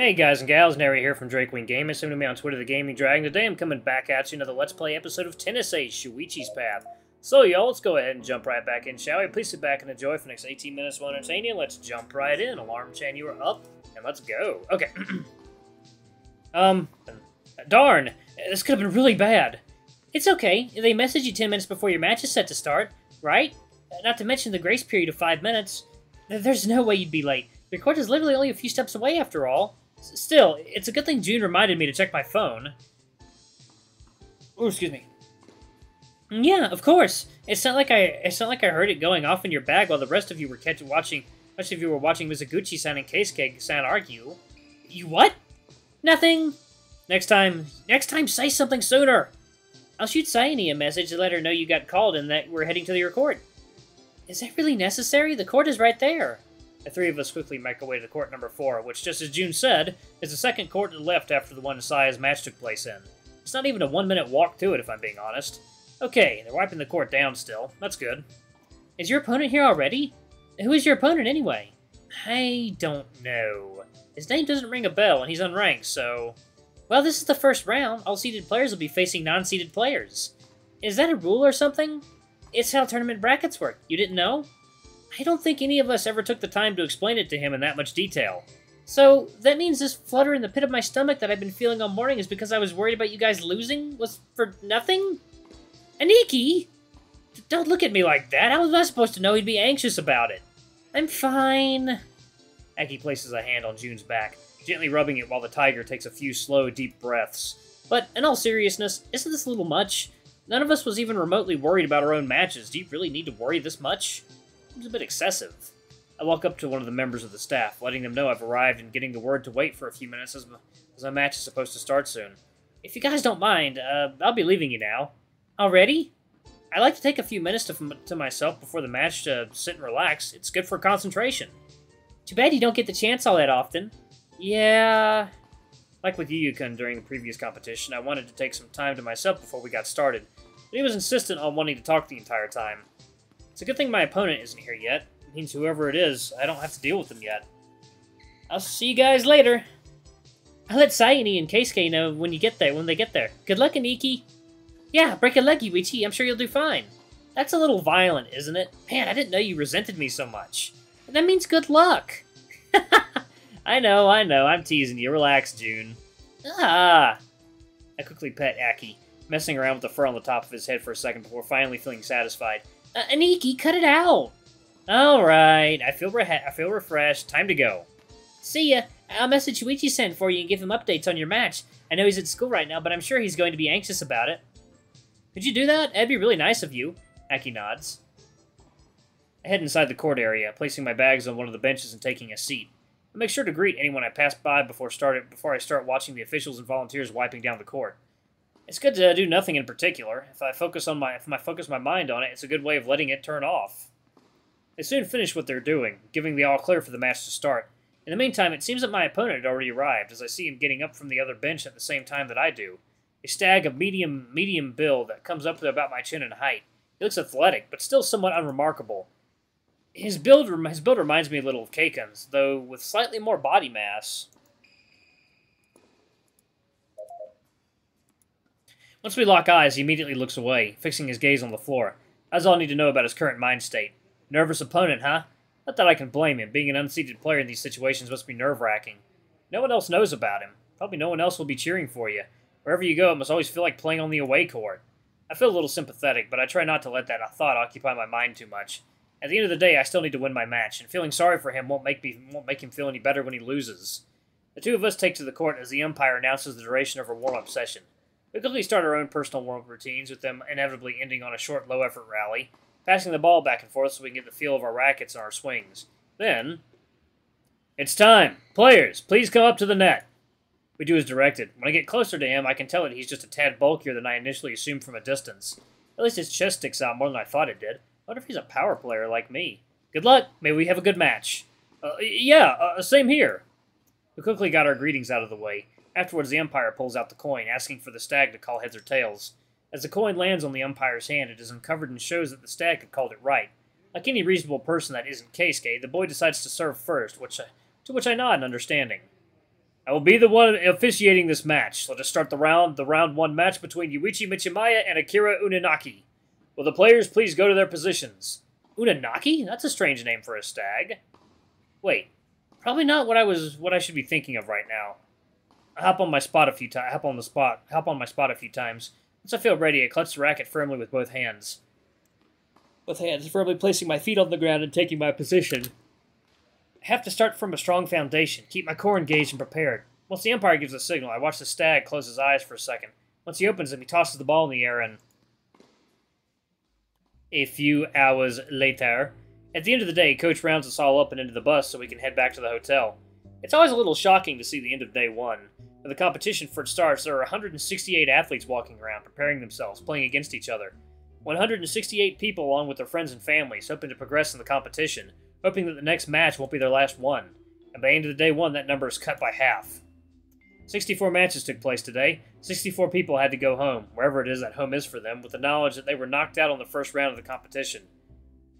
Hey guys and gals, Nary here from Drake Wing Gaming. To me on Twitter, The Gaming Dragon. Today I'm coming back at you another Let's Play episode of Tennis Ace, Shuichi's Path. So y'all, let's go ahead and jump right back in, shall we? Please sit back and enjoy for the next 18 minutes while entertain you. Let's jump right in. Alarm chain, you are up, and let's go. Okay. um, darn, this could have been really bad. It's okay. They message you 10 minutes before your match is set to start, right? Not to mention the grace period of 5 minutes. There's no way you'd be late. The court is literally only a few steps away after all. Still, it's a good thing June reminded me to check my phone. Oh, excuse me. Yeah, of course. It's not like I it's not like I heard it going off in your bag while the rest of you were catching watching much of you were watching Mizuguchi-san and Keisuke-san argue. You what? Nothing. Next time next time say something sooner. I'll shoot Sayani a message to let her know you got called and that we're heading to your court. Is that really necessary? The court is right there. The three of us quickly make our way to court number four, which, just as June said, is the second court to the left after the one Saya's match took place in. It's not even a one-minute walk to it, if I'm being honest. Okay, they're wiping the court down still. That's good. Is your opponent here already? Who is your opponent, anyway? I don't know. His name doesn't ring a bell, and he's unranked, so... Well, this is the first round. All seeded players will be facing non-seeded players. Is that a rule or something? It's how tournament brackets work. You didn't know? I don't think any of us ever took the time to explain it to him in that much detail. So, that means this flutter in the pit of my stomach that I've been feeling all morning is because I was worried about you guys losing? Was for nothing? Aniki? Don't look at me like that. How was I supposed to know he'd be anxious about it? I'm fine. Aki places a hand on June's back, gently rubbing it while the tiger takes a few slow, deep breaths. But, in all seriousness, isn't this a little much? None of us was even remotely worried about our own matches. Do you really need to worry this much? Seems a bit excessive. I walk up to one of the members of the staff, letting them know I've arrived and getting the word to wait for a few minutes as, as my match is supposed to start soon. If you guys don't mind, uh, I'll be leaving you now. Already? I like to take a few minutes to, to myself before the match to sit and relax. It's good for concentration. Too bad you don't get the chance all that often. Yeah... Like with Yukon during the previous competition, I wanted to take some time to myself before we got started, but he was insistent on wanting to talk the entire time. It's a good thing my opponent isn't here yet. It means whoever it is, I don't have to deal with them yet. I'll see you guys later. I'll let Sayani and Keisuke know when you get there, when they get there. Good luck, Aniki. Yeah, break a leg, Yuichi. I'm sure you'll do fine. That's a little violent, isn't it? Man, I didn't know you resented me so much. That means good luck. I know, I know. I'm teasing you. Relax, June. Ah. I quickly pet Aki, messing around with the fur on the top of his head for a second before finally feeling satisfied. Uh, Aniki, cut it out! Alright, I feel I feel refreshed. Time to go. See ya. I'll message Shuichi-san for you and give him updates on your match. I know he's at school right now, but I'm sure he's going to be anxious about it. Could you do that? That'd be really nice of you. Aki nods. I head inside the court area, placing my bags on one of the benches and taking a seat. I make sure to greet anyone I pass by before, start, before I start watching the officials and volunteers wiping down the court. It's good to do nothing in particular. If I focus on my if I focus my mind on it, it's a good way of letting it turn off. They soon finish what they're doing, giving the all clear for the match to start. In the meantime, it seems that my opponent had already arrived, as I see him getting up from the other bench at the same time that I do. A stag of medium medium build that comes up to about my chin in height. He looks athletic, but still somewhat unremarkable. His build his build reminds me a little of Keiken's, though with slightly more body mass. Once we lock eyes, he immediately looks away, fixing his gaze on the floor. That's all I need to know about his current mind state. Nervous opponent, huh? Not that I can blame him. Being an unseeded player in these situations must be nerve-wracking. No one else knows about him. Probably no one else will be cheering for you. Wherever you go, it must always feel like playing on the away court. I feel a little sympathetic, but I try not to let that thought occupy my mind too much. At the end of the day, I still need to win my match, and feeling sorry for him won't make me won't make him feel any better when he loses. The two of us take to the court as the umpire announces the duration of our warm-up session. We quickly start our own personal warm-up routines, with them inevitably ending on a short low-effort rally, passing the ball back and forth so we can get the feel of our rackets and our swings. Then, it's time! Players, please come up to the net! We do as directed. When I get closer to him, I can tell that he's just a tad bulkier than I initially assumed from a distance. At least his chest sticks out more than I thought it did. I wonder if he's a power player like me. Good luck. May we have a good match. Uh, yeah, uh, same here. We quickly got our greetings out of the way. Afterwards, the umpire pulls out the coin, asking for the stag to call heads or tails. As the coin lands on the umpire's hand, it is uncovered and shows that the stag had called it right. Like any reasonable person that isn't Keisuke, the boy decides to serve first, which I, to which I nod in understanding. I will be the one officiating this match. Let us start the round, the round one match between Yuichi Michimaya and Akira Unanaki. Will the players please go to their positions? Unanaki? That's a strange name for a stag. Wait, probably not what I was what I should be thinking of right now. Hop on my spot a few times. Hop on the spot. Hop on my spot a few times. Once I feel ready, I clutch the racket firmly with both hands. Both hands firmly placing my feet on the ground and taking my position. I have to start from a strong foundation. Keep my core engaged and prepared. Once the umpire gives a signal, I watch the stag close his eyes for a second. Once he opens them, he tosses the ball in the air and... A few hours later. At the end of the day, Coach rounds us all up and into the bus so we can head back to the hotel. It's always a little shocking to see the end of day one. When the competition first starts, there are 168 athletes walking around, preparing themselves, playing against each other. 168 people, along with their friends and families, hoping to progress in the competition, hoping that the next match won't be their last one. And by the end of the day one, that number is cut by half. 64 matches took place today. 64 people had to go home, wherever it is that home is for them, with the knowledge that they were knocked out on the first round of the competition.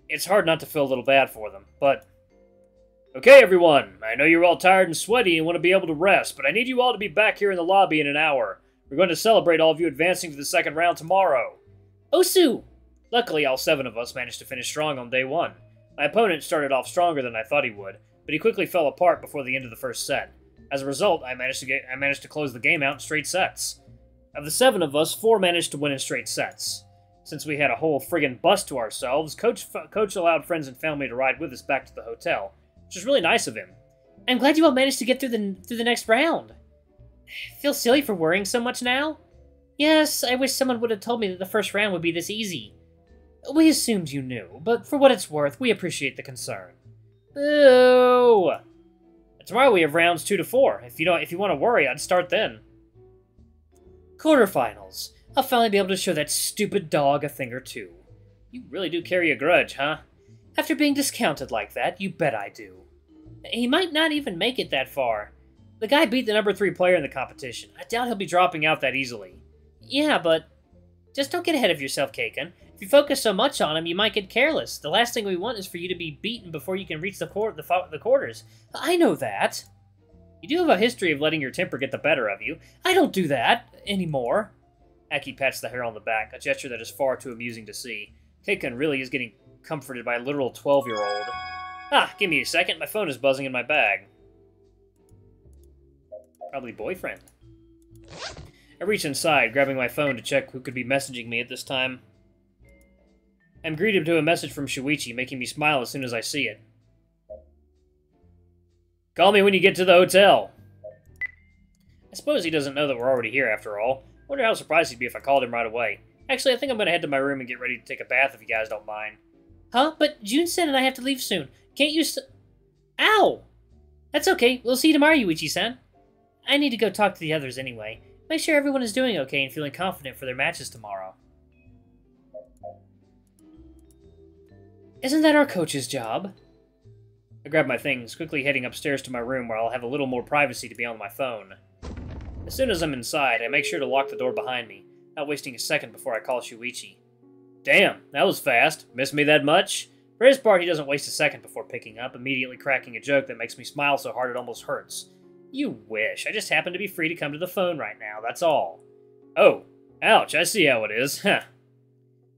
It's hard not to feel a little bad for them, but. Okay, everyone, I know you're all tired and sweaty and want to be able to rest, but I need you all to be back here in the lobby in an hour. We're going to celebrate all of you advancing to the second round tomorrow. Osu! Luckily, all seven of us managed to finish strong on day one. My opponent started off stronger than I thought he would, but he quickly fell apart before the end of the first set. As a result, I managed to get I managed to close the game out in straight sets. Of the seven of us, four managed to win in straight sets. Since we had a whole friggin' bus to ourselves, Coach Coach allowed friends and family to ride with us back to the hotel, which was really nice of him. I'm glad you all managed to get through the through the next round. Feel silly for worrying so much now. Yes, I wish someone would have told me that the first round would be this easy. We assumed you knew, but for what it's worth, we appreciate the concern. Boo! Tomorrow we have rounds two to four. If you don't, if you want to worry, I'd start then. Quarterfinals. I'll finally be able to show that stupid dog a thing or two. You really do carry a grudge, huh? After being discounted like that, you bet I do. He might not even make it that far. The guy beat the number three player in the competition. I doubt he'll be dropping out that easily. Yeah, but just don't get ahead of yourself, Keiken. If you focus so much on him, you might get careless. The last thing we want is for you to be beaten before you can reach the, the, the quarters. I know that. You do have a history of letting your temper get the better of you. I don't do that anymore. Aki pats the hare on the back, a gesture that is far too amusing to see. Keiken really is getting comforted by a literal 12-year-old. Ah, give me a second. My phone is buzzing in my bag. Probably boyfriend. I reach inside, grabbing my phone to check who could be messaging me at this time. I'm greeted to a message from Shuichi, making me smile as soon as I see it. Call me when you get to the hotel. I suppose he doesn't know that we're already here after all. Wonder how surprised he'd be if I called him right away. Actually, I think I'm gonna head to my room and get ready to take a bath if you guys don't mind. Huh? But June said and I have to leave soon. Can't you st- Ow! That's okay. We'll see you tomorrow, Yuichi-san. I need to go talk to the others anyway. Make sure everyone is doing okay and feeling confident for their matches tomorrow. Isn't that our coach's job? I grab my things, quickly heading upstairs to my room where I'll have a little more privacy to be on my phone. As soon as I'm inside, I make sure to lock the door behind me, not wasting a second before I call Shuichi. Damn, that was fast. Miss me that much? For his part, he doesn't waste a second before picking up, immediately cracking a joke that makes me smile so hard it almost hurts. You wish. I just happen to be free to come to the phone right now, that's all. Oh, ouch, I see how it is. Huh.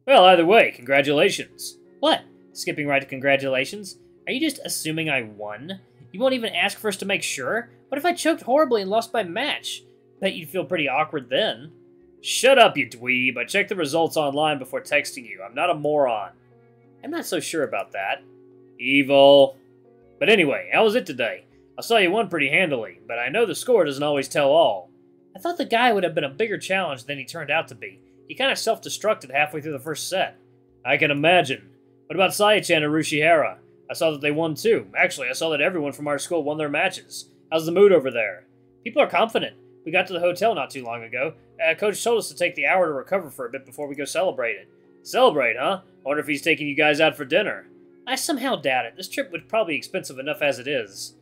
Well, either way, congratulations. What? Skipping right to congratulations? Are you just assuming I won? You won't even ask first to make sure? What if I choked horribly and lost my match? Bet you'd feel pretty awkward then. Shut up, you dweeb. I checked the results online before texting you. I'm not a moron. I'm not so sure about that. Evil. But anyway, how was it today? I saw you won pretty handily, but I know the score doesn't always tell all. I thought the guy would have been a bigger challenge than he turned out to be. He kind of self-destructed halfway through the first set. I can imagine. What about Saichan and Rushihara? I saw that they won too. Actually, I saw that everyone from our school won their matches. How's the mood over there? People are confident. We got to the hotel not too long ago. Uh, Coach told us to take the hour to recover for a bit before we go celebrate it. Celebrate, huh? I wonder if he's taking you guys out for dinner. I somehow doubt it. This trip would probably be expensive enough as it is.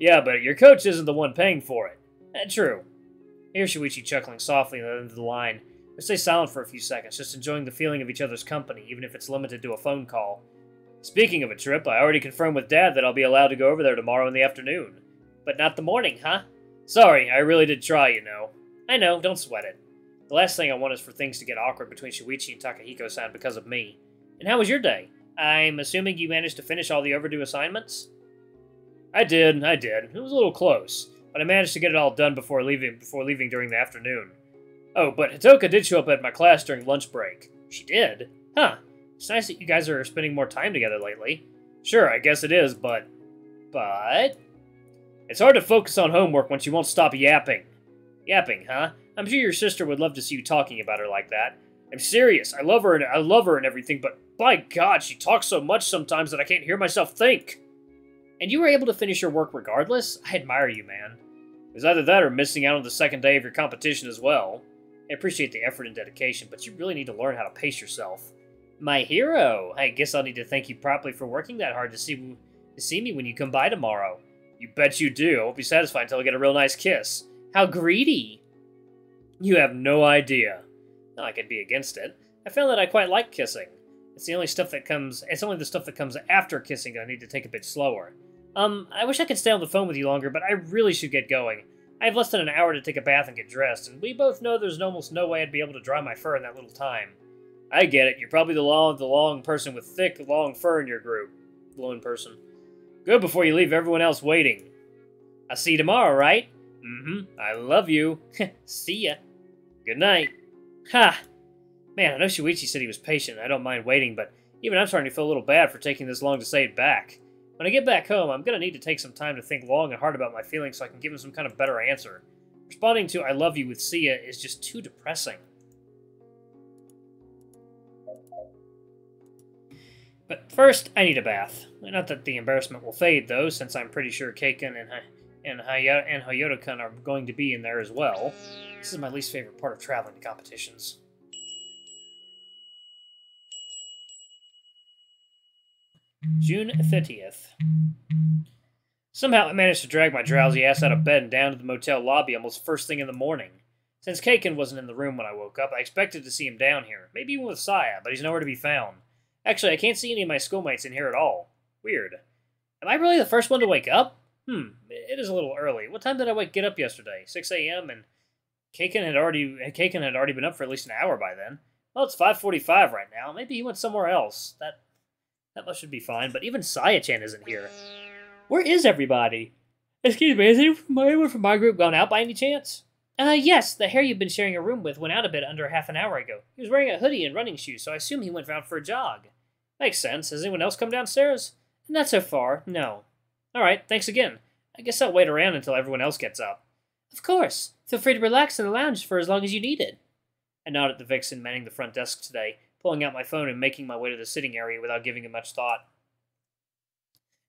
Yeah, but your coach isn't the one paying for it. Uh, true. Here's Shuichi chuckling softly at the end of the line. We stay silent for a few seconds, just enjoying the feeling of each other's company, even if it's limited to a phone call. Speaking of a trip, I already confirmed with Dad that I'll be allowed to go over there tomorrow in the afternoon. But not the morning, huh? Sorry, I really did try, you know. I know, don't sweat it. The last thing I want is for things to get awkward between Shuichi and Takahiko-san because of me. And how was your day? I'm assuming you managed to finish all the overdue assignments? I did, I did. It was a little close, but I managed to get it all done before leaving before leaving during the afternoon. Oh, but Hitoka did show up at my class during lunch break. She did? Huh. It's nice that you guys are spending more time together lately. Sure, I guess it is, but... But... It's hard to focus on homework when she won't stop yapping. Yapping, huh? I'm sure your sister would love to see you talking about her like that. I'm serious. I love her and I love her and everything, but by God, she talks so much sometimes that I can't hear myself think. And you were able to finish your work regardless? I admire you, man. It was either that or missing out on the second day of your competition as well. I appreciate the effort and dedication, but you really need to learn how to pace yourself. My hero! I guess I'll need to thank you properly for working that hard to see to see me when you come by tomorrow. You bet you do. I won't be satisfied until I get a real nice kiss. How greedy! You have no idea. I could be against it. I found that I quite like kissing. It's the only stuff that comes. It's only the stuff that comes after kissing that I need to take a bit slower. Um, I wish I could stay on the phone with you longer, but I really should get going. I have less than an hour to take a bath and get dressed, and we both know there's almost no way I'd be able to dry my fur in that little time. I get it. You're probably the long, the long person with thick, long fur in your group. Lone person. Good before you leave everyone else waiting. I'll see you tomorrow, right? Mm-hmm. I love you. see ya. Good night. Ha! Man, I know Shuichi said he was patient. I don't mind waiting, but even I'm starting to feel a little bad for taking this long to say it back. When I get back home, I'm to need to take some time to think long and hard about my feelings so I can give him some kind of better answer. Responding to I love you with see ya is just too depressing. But first, I need a bath. Not that the embarrassment will fade, though, since I'm pretty sure Keiken and, and, Hayata, and Hayoto-kun are going to be in there as well. This is my least favorite part of traveling to competitions. June 30th. Somehow I managed to drag my drowsy ass out of bed and down to the motel lobby almost first thing in the morning. Since Keiken wasn't in the room when I woke up, I expected to see him down here, maybe even with Saya, but he's nowhere to be found. Actually, I can't see any of my schoolmates in here at all. Weird. Am I really the first one to wake up? Hmm, it is a little early. What time did I wake get up yesterday? 6 a.m. and Keiken had already Keiken had already been up for at least an hour by then. Well, it's 5:45 right now. Maybe he went somewhere else. That that must should be fine, but even Saya-chan isn't here. Where is everybody? Excuse me, is anyone from my group gone out by any chance? Uh, yes, the hare you've been sharing a room with went out a bit under half an hour ago. He was wearing a hoodie and running shoes, so I assume he went out for a jog. Makes sense. Has anyone else come downstairs? Not so far, no. Alright, thanks again. I guess I'll wait around until everyone else gets up. Of course. Feel free to relax in the lounge for as long as you need it. I nodded at the vixen manning the front desk today, pulling out my phone and making my way to the sitting area without giving it much thought.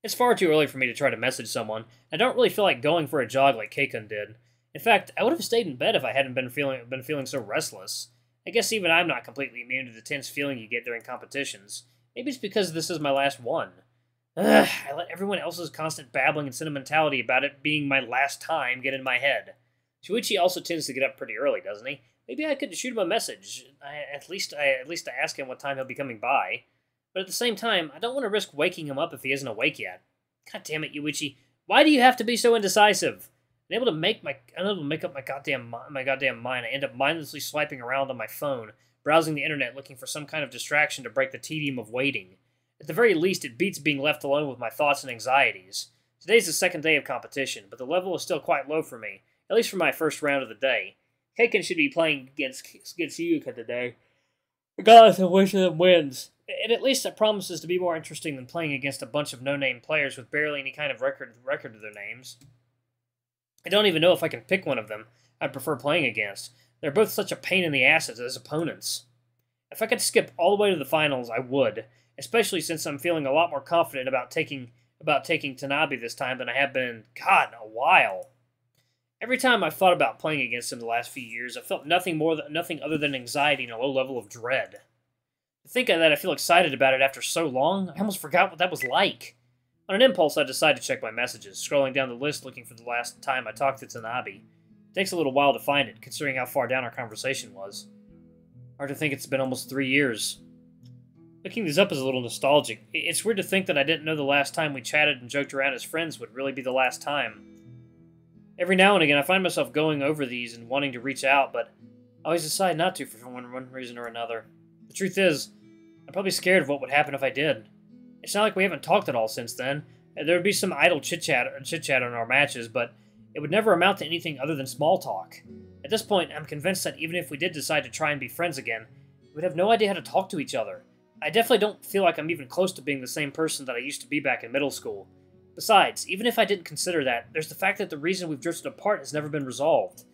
It's far too early for me to try to message someone. I don't really feel like going for a jog like Keiken did. In fact, I would have stayed in bed if I hadn't been feeling been feeling so restless. I guess even I'm not completely immune to the tense feeling you get during competitions. Maybe it's because this is my last one. Ugh, I let everyone else's constant babbling and sentimentality about it being my last time get in my head. Shuichi also tends to get up pretty early, doesn't he? Maybe I could shoot him a message. I, at least I at least I ask him what time he'll be coming by. But at the same time, I don't want to risk waking him up if he isn't awake yet. God damn it, Yuichi! Why do you have to be so indecisive? Unable to make my unable to make up my goddamn my goddamn mind, I end up mindlessly swiping around on my phone, browsing the internet looking for some kind of distraction to break the tedium of waiting. At the very least, it beats being left alone with my thoughts and anxieties. Today's the second day of competition, but the level is still quite low for me, at least for my first round of the day. Keiken should be playing against against Yuka today, regardless of which of them wins. And at least it promises to be more interesting than playing against a bunch of no-name players with barely any kind of record record of their names. I don't even know if I can pick one of them I'd prefer playing against. They're both such a pain in the asses as opponents. If I could skip all the way to the finals, I would, especially since I'm feeling a lot more confident about taking about taking Tanabe this time than I have been in God a while. Every time I've thought about playing against him the last few years, I've felt nothing more than nothing other than anxiety and a low level of dread. To think of that I feel excited about it after so long, I almost forgot what that was like. On an impulse, I decide to check my messages, scrolling down the list looking for the last time I talked to Tanabe. It takes a little while to find it, considering how far down our conversation was. Hard to think it's been almost three years. Looking these up is a little nostalgic. It's weird to think that I didn't know the last time we chatted and joked around as friends would really be the last time. Every now and again, I find myself going over these and wanting to reach out, but I always decide not to for one, one reason or another. The truth is, I'm probably scared of what would happen if I did. It's not like we haven't talked at all since then. Uh, there would be some idle chit chat, uh, chit chat in our matches, but it would never amount to anything other than small talk. At this point, I'm convinced that even if we did decide to try and be friends again, we'd have no idea how to talk to each other. I definitely don't feel like I'm even close to being the same person that I used to be back in middle school. Besides, even if I didn't consider that, there's the fact that the reason we've drifted apart has never been resolved.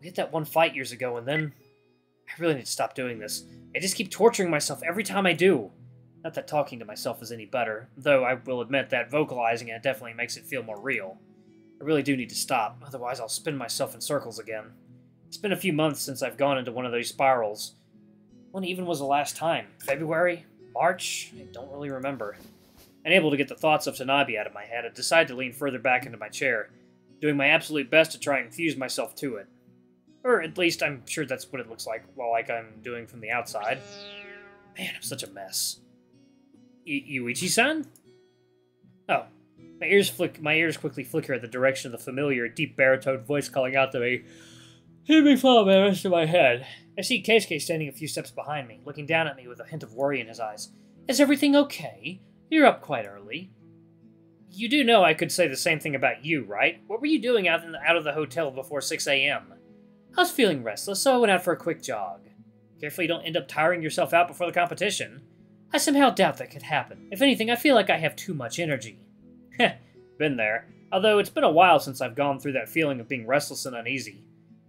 We had that one fight years ago, and then... I really need to stop doing this. I just keep torturing myself every time I do. Not that talking to myself is any better, though I will admit that vocalizing it definitely makes it feel more real. I really do need to stop, otherwise I'll spin myself in circles again. It's been a few months since I've gone into one of those spirals. When even was the last time? February? March? I don't really remember. Unable to get the thoughts of Tanabe out of my head, I decide to lean further back into my chair, doing my absolute best to try and fuse myself to it. Or at least I'm sure that's what it looks like, while like I'm doing from the outside. Man, I'm such a mess. Yuichi-san? Oh. My ears flick my ears quickly flicker at the direction of the familiar, deep baritone voice calling out to me. Hear me fall by the rest of my head. I see Keisuke standing a few steps behind me, looking down at me with a hint of worry in his eyes. Is everything okay? You're up quite early. You do know I could say the same thing about you, right? What were you doing out, the, out of the hotel before 6 a.m.? I was feeling restless, so I went out for a quick jog. Carefully don't end up tiring yourself out before the competition. I somehow doubt that could happen. If anything, I feel like I have too much energy. Heh, been there. Although it's been a while since I've gone through that feeling of being restless and uneasy.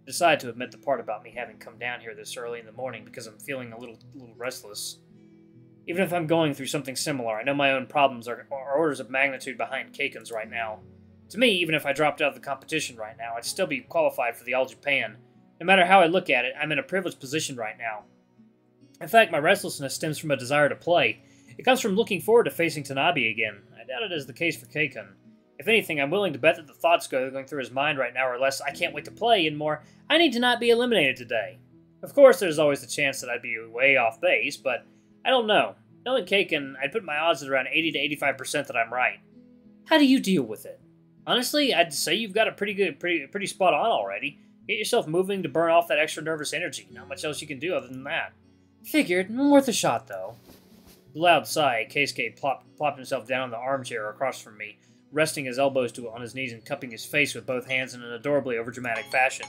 I decided to admit the part about me having come down here this early in the morning because I'm feeling a little, little restless. Even if I'm going through something similar, I know my own problems are, are orders of magnitude behind Keiken's right now. To me, even if I dropped out of the competition right now, I'd still be qualified for the All Japan. No matter how I look at it, I'm in a privileged position right now. In fact, my restlessness stems from a desire to play. It comes from looking forward to facing Tanabe again. I doubt it is the case for Keiken. If anything, I'm willing to bet that the thoughts going through his mind right now are less, I can't wait to play, and more, I need to not be eliminated today. Of course, there's always the chance that I'd be way off base, but I don't know. Knowing Keiken, I'd put my odds at around 80 to 85% that I'm right. How do you deal with it? Honestly, I'd say you've got a pretty good, pretty, pretty spot on already. Get yourself moving to burn off that extra nervous energy. Not much else you can do other than that. Figured. Worth a shot, though. Loud sigh, Keisuke plopped, plopped himself down in the armchair across from me, resting his elbows to, on his knees and cupping his face with both hands in an adorably overdramatic fashion.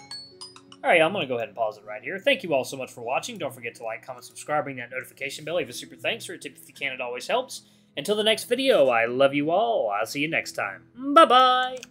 Alright, I'm going to go ahead and pause it right here. Thank you all so much for watching. Don't forget to like, comment, subscribe, ring that notification bell. Leave a super thanks or a tip if you can. It always helps. Until the next video, I love you all. I'll see you next time. Bye-bye!